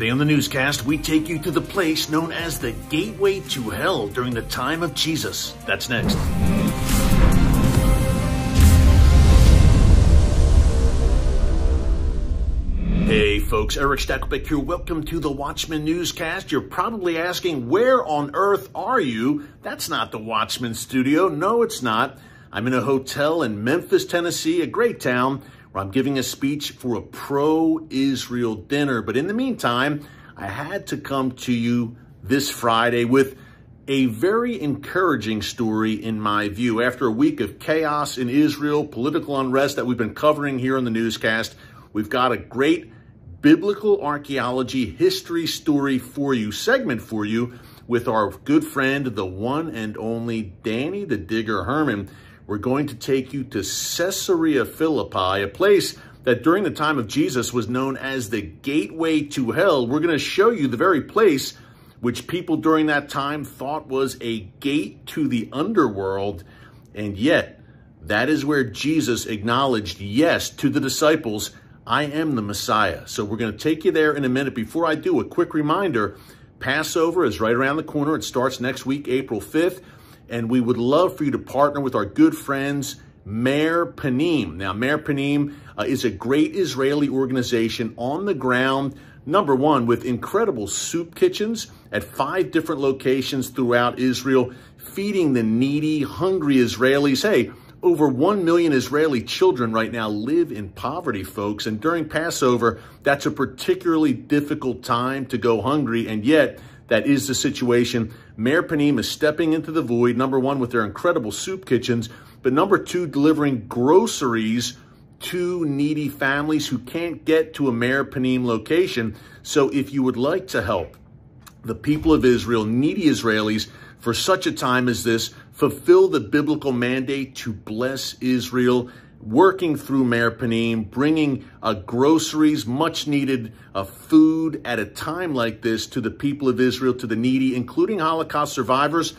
Today on the newscast, we take you to the place known as the Gateway to Hell during the time of Jesus. That's next. Hey folks, Erick Stakelbeck here. Welcome to the Watchman Newscast. You're probably asking, where on earth are you? That's not the Watchman studio. No, it's not. I'm in a hotel in Memphis, Tennessee, a great town, where I'm giving a speech for a pro-Israel dinner. But in the meantime, I had to come to you this Friday with a very encouraging story in my view. After a week of chaos in Israel, political unrest that we've been covering here on the newscast, we've got a great biblical archaeology history story for you, segment for you, with our good friend, the one and only Danny the Digger Herman. We're going to take you to Caesarea Philippi, a place that during the time of Jesus was known as the gateway to hell. We're going to show you the very place which people during that time thought was a gate to the underworld. And yet, that is where Jesus acknowledged yes to the disciples I am the Messiah. So we're going to take you there in a minute. Before I do, a quick reminder Passover is right around the corner. It starts next week, April 5th. And we would love for you to partner with our good friends, Meir Panim. Now, Meir Panim uh, is a great Israeli organization on the ground, number one, with incredible soup kitchens at five different locations throughout Israel, feeding the needy, hungry Israelis. Hey, over 1 million Israeli children right now live in poverty, folks. And during Passover, that's a particularly difficult time to go hungry. And yet, that is the situation. Meir Panim is stepping into the void, number one, with their incredible soup kitchens, but number two, delivering groceries to needy families who can't get to a Meir Panim location. So if you would like to help the people of Israel, needy Israelis, for such a time as this, fulfill the biblical mandate to bless Israel, working through Meir Panim, bringing uh, groceries, much needed uh, food at a time like this to the people of Israel, to the needy, including Holocaust survivors.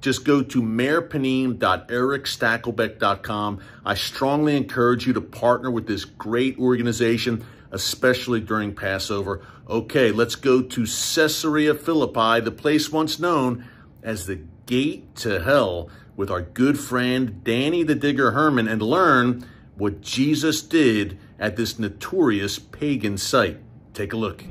Just go to meirpanim.erickstakelbeck.com. I strongly encourage you to partner with this great organization, especially during Passover. Okay, let's go to Caesarea Philippi, the place once known as the gate to hell with our good friend Danny the Digger Herman and learn what Jesus did at this notorious pagan site. Take a look.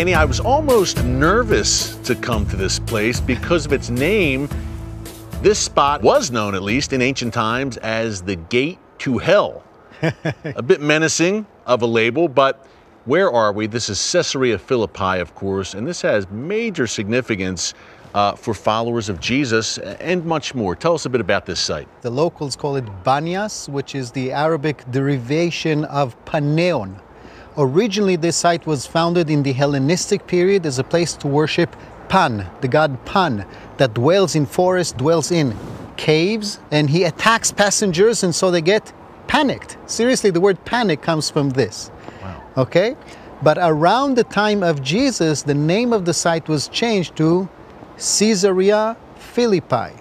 Danny, I was almost nervous to come to this place because of its name. This spot was known, at least in ancient times, as the Gate to Hell. a bit menacing of a label, but where are we? This is Caesarea Philippi, of course, and this has major significance uh, for followers of Jesus and much more. Tell us a bit about this site. The locals call it Banias, which is the Arabic derivation of Paneon, Originally, this site was founded in the Hellenistic period as a place to worship Pan, the god Pan, that dwells in forests, dwells in caves, and he attacks passengers, and so they get panicked. Seriously, the word panic comes from this. Wow. Okay? But around the time of Jesus, the name of the site was changed to Caesarea Philippi.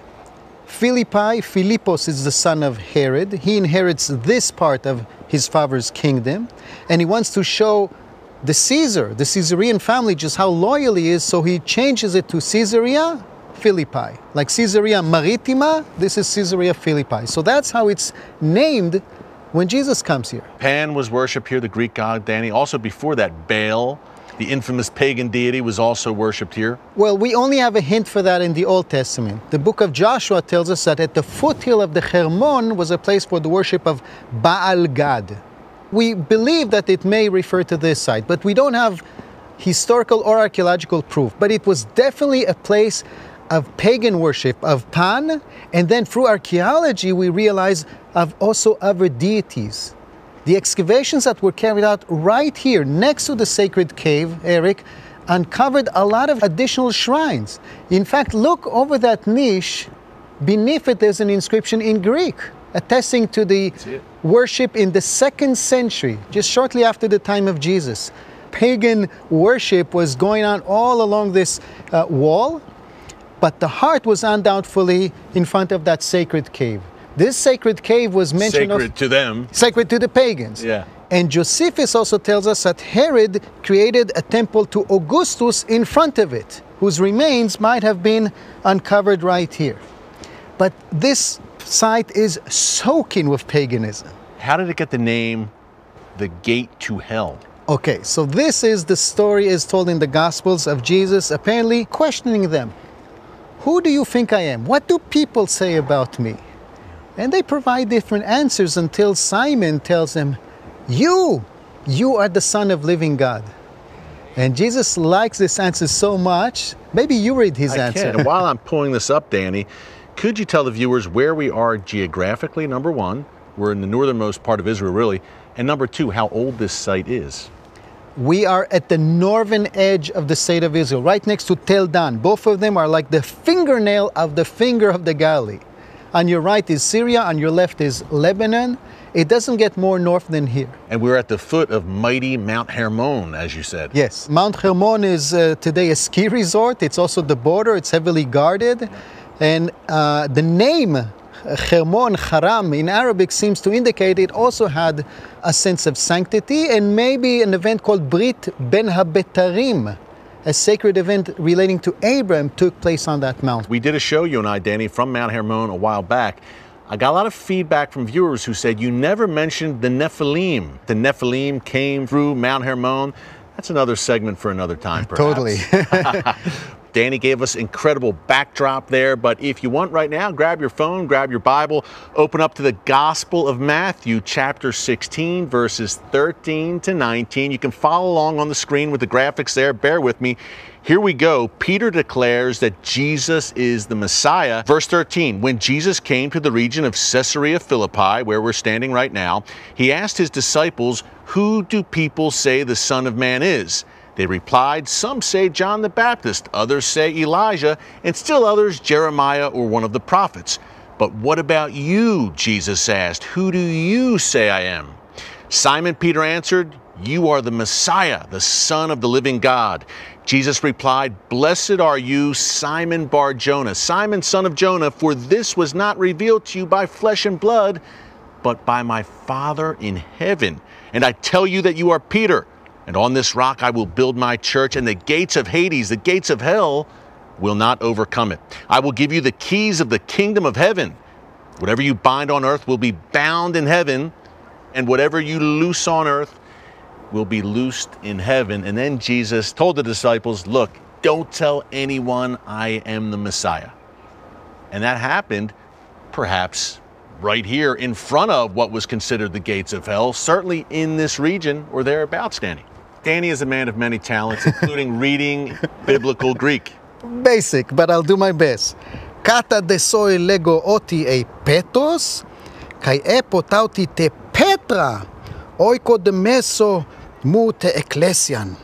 Philippi, Philippos is the son of Herod. He inherits this part of his father's kingdom, and he wants to show the Caesar, the Caesarean family, just how loyal he is, so he changes it to Caesarea Philippi. Like Caesarea Maritima, this is Caesarea Philippi. So that's how it's named when Jesus comes here. Pan was worshipped here, the Greek god Danny. Also before that, Baal the infamous pagan deity was also worshipped here? Well, we only have a hint for that in the Old Testament. The book of Joshua tells us that at the foothill of the Hermon was a place for the worship of Baal Gad. We believe that it may refer to this site, but we don't have historical or archaeological proof. But it was definitely a place of pagan worship of Pan, and then through archaeology we realize of also other deities The excavations that were carried out right here next to the sacred cave, Erick, uncovered a lot of additional shrines. In fact, look over that niche. Beneath it, there's an inscription in Greek attesting to the worship in the second century, just shortly after the time of Jesus. Pagan worship was going on all along this uh, wall, but the heart was undoubtedly in front of that sacred cave. This sacred cave was mentioned Sacred of, to them. sacred to the pagans. Yeah. And Josephus also tells us that Herod created a temple to Augustus in front of it, whose remains might have been uncovered right here. But this site is soaking with paganism. How did it get the name the gate to hell? Okay, so this is the story as told in the Gospels of Jesus apparently questioning them. Who do you think I am? What do people say about me? And they provide different answers until Simon tells them, You, you are the Son of living God. And Jesus likes this answer so much. Maybe you read his I answer. can. And while I'm pulling this up, Danny, could you tell the viewers where we are geographically? Number one, we're in the northernmost part of Israel, really. And number two, how old this site is. We are at the northern edge of the state of Israel, right next to Tel Dan. Both of them are like the fingernail of the finger of the Galilee. On your right is Syria, on your left is Lebanon. It doesn't get more north than here. And we're at the foot of mighty Mount Hermon, as you said. Yes, Mount Hermon is uh, today a ski resort. It's also the border, it's heavily guarded. And uh, the name Hermon, Haram in Arabic seems to indicate it also had a sense of sanctity and maybe an event called Brit Ben Habetarim, a sacred event relating to Abraham, took place on that mount. We did a show, you and I, Danny, from Mount Hermon a while back. I got a lot of feedback from viewers who said you never mentioned the Nephilim. The Nephilim came through Mount Hermon. That's another segment for another time, perhaps. Totally. Danny gave us incredible backdrop there, but if you want right now, grab your phone, grab your Bible, open up to the Gospel of Matthew, chapter 16, verses 13 to 19. You can follow along on the screen with the graphics there. Bear with me. Here we go. Peter declares that Jesus is the Messiah. Verse 13 When Jesus came to the region of Caesarea Philippi, where we're standing right now, he asked his disciples, Who do people say the Son of Man is? They replied, Some say John the Baptist, others say Elijah, and still others Jeremiah or one of the prophets. But what about you? Jesus asked. Who do you say I am? Simon Peter answered, You are the Messiah, the Son of the living God. Jesus replied, Blessed are you, Simon Bar Jonah, Simon son of Jonah, for this was not revealed to you by flesh and blood, but by my Father in heaven. And I tell you that you are Peter, and on this rock I will build my church, and the gates of Hades, the gates of hell, will not overcome it. I will give you the keys of the kingdom of heaven. Whatever you bind on earth will be bound in heaven, and whatever you loose on earth will be loosed in heaven. And then Jesus told the disciples, Look, don't tell anyone I am the Messiah. And that happened perhaps right here in front of what was considered the gates of hell, certainly in this region or thereabouts, Danny. Danny is a man of many talents, including reading biblical Greek. Basic, but I'll do my best. Kata de soy lego oti e petos, kai e potauti te petra, oiko de meso mu te ecclesian,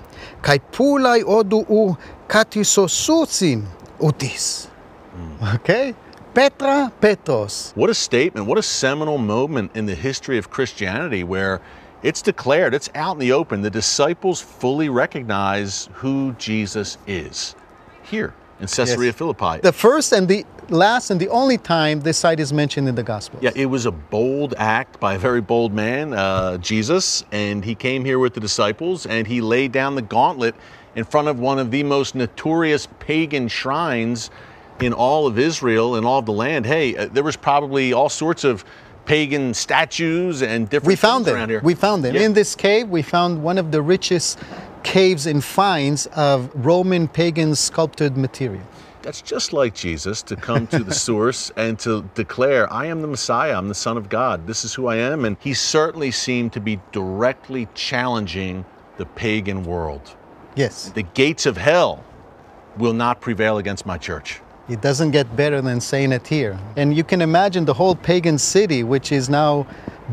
kai pulai odu u katisosusin utis. Hmm. Okay? Petra Petros. What a statement, what a seminal moment in the history of Christianity where it's declared, it's out in the open. The disciples fully recognize who Jesus is here in Caesarea Yes. Philippi. The first and the last and the only time this site is mentioned in the Gospels. Yeah, it was a bold act by a very bold man, uh, Jesus, and he came here with the disciples and he laid down the gauntlet in front of one of the most notorious pagan shrines in all of Israel and all of the land. Hey, uh, there was probably all sorts of pagan statues and different We found things them. around here. We found them. Yeah. In this cave, we found one of the richest caves and finds of Roman pagan sculpted material. That's just like Jesus to come to the source and to declare, I am the Messiah, I'm the Son of God, this is who I am. And he certainly seemed to be directly challenging the pagan world. Yes. The gates of hell will not prevail against my church. It doesn't get better than saying it here. And you can imagine the whole pagan city, which is now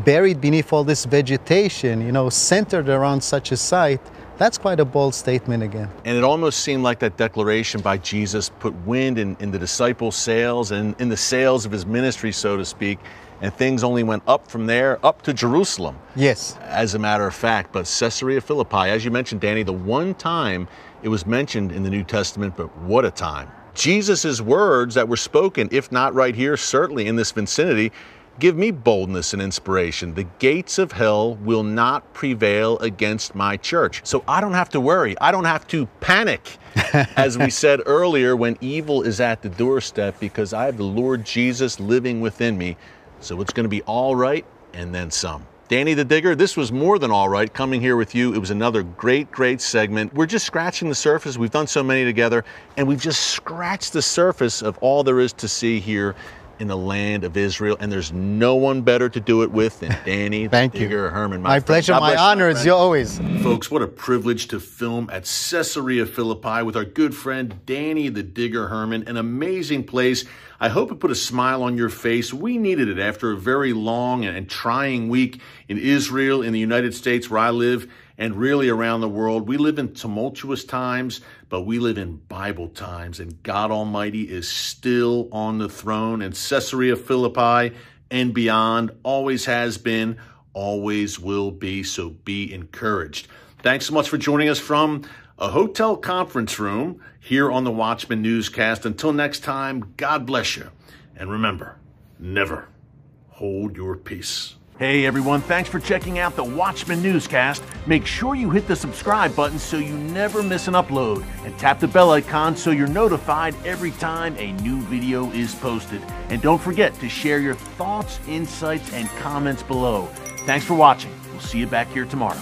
buried beneath all this vegetation, you know, centered around such a site, that's quite a bold statement again. And it almost seemed like that declaration by Jesus put wind in, in the disciples' sails and in the sails of his ministry, so to speak, and things only went up from there, up to Jerusalem. Yes. As a matter of fact, but Caesarea Philippi, as you mentioned, Danny, the one time it was mentioned in the New Testament, but what a time. Jesus' words that were spoken, if not right here, certainly in this vicinity, give me boldness and inspiration. The gates of hell will not prevail against my church. So I don't have to worry. I don't have to panic, as we said earlier, when evil is at the doorstep, because I have the Lord Jesus living within me. So it's going to be all right and then some. Danny the Digger, this was more than all right coming here with you. It was another great, great segment. We're just scratching the surface. We've done so many together, and we've just scratched the surface of all there is to see here in the land of Israel, and there's no one better to do it with than Danny Thank Digger you. Herman. My, my pleasure, my honor, as you always. Folks, what a privilege to film at Caesarea Philippi with our good friend Danny the Digger Herman, an amazing place. I hope it put a smile on your face. We needed it after a very long and trying week in Israel, in the United States where I live, and really around the world. We live in tumultuous times, but we live in Bible times, and God Almighty is still on the throne. And Caesarea Philippi and beyond always has been, always will be. So be encouraged. Thanks so much for joining us from a hotel conference room here on the Watchman Newscast. Until next time, God bless you. And remember, never hold your peace. Hey everyone, thanks for checking out the Watchman Newscast. Make sure you hit the subscribe button so you never miss an upload and tap the bell icon so you're notified every time a new video is posted. And don't forget to share your thoughts, insights, and comments below. Thanks for watching. We'll see you back here tomorrow.